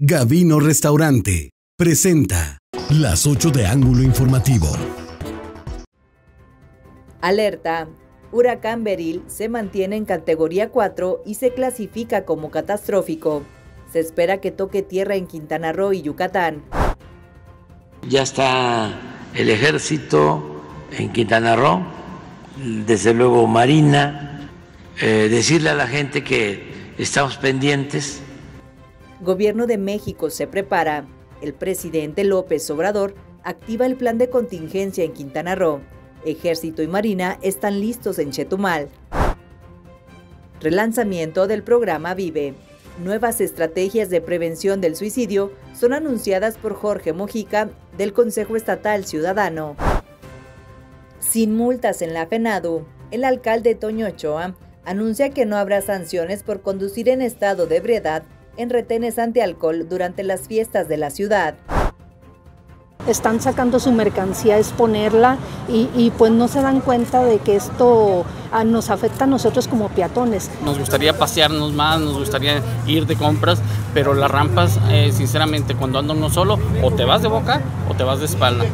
Gavino Restaurante presenta las 8 de ángulo informativo. Alerta. Huracán Beril se mantiene en categoría 4 y se clasifica como catastrófico. Se espera que toque tierra en Quintana Roo y Yucatán. Ya está el ejército en Quintana Roo, desde luego Marina, eh, decirle a la gente que estamos pendientes Gobierno de México se prepara. El presidente López Obrador activa el plan de contingencia en Quintana Roo. Ejército y Marina están listos en Chetumal. Relanzamiento del programa Vive. Nuevas estrategias de prevención del suicidio son anunciadas por Jorge Mojica del Consejo Estatal Ciudadano. Sin multas en la FENADU, el alcalde Toño Ochoa anuncia que no habrá sanciones por conducir en estado de ebriedad en retenes anti-alcohol durante las fiestas de la ciudad. Están sacando su mercancía a exponerla y, y, pues no se dan cuenta de que esto ah, nos afecta a nosotros como peatones. Nos gustaría pasearnos más, nos gustaría ir de compras, pero las rampas, eh, sinceramente, cuando anda uno solo, o te vas de boca o te vas de espalda.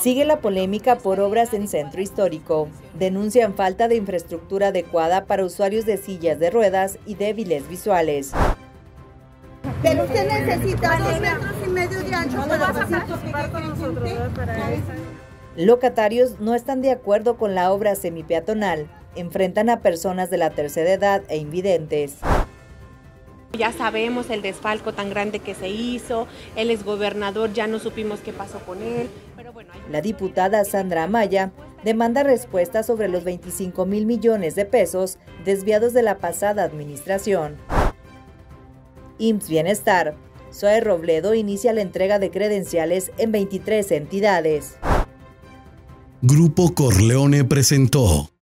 Sigue la polémica por obras en centro histórico. Denuncian falta de infraestructura adecuada para usuarios de sillas de ruedas y débiles visuales. Pero usted necesita dos metros y medio de ancho para participar con nosotros Locatarios no están de acuerdo con la obra semipeatonal. Enfrentan a personas de la tercera edad e invidentes. Ya sabemos el desfalco tan grande que se hizo, él es gobernador, ya no supimos qué pasó con él. Pero bueno, hay... La diputada Sandra Amaya demanda respuestas sobre los 25 mil millones de pesos desviados de la pasada administración. IMSS Bienestar. Zoe Robledo inicia la entrega de credenciales en 23 entidades. Grupo Corleone presentó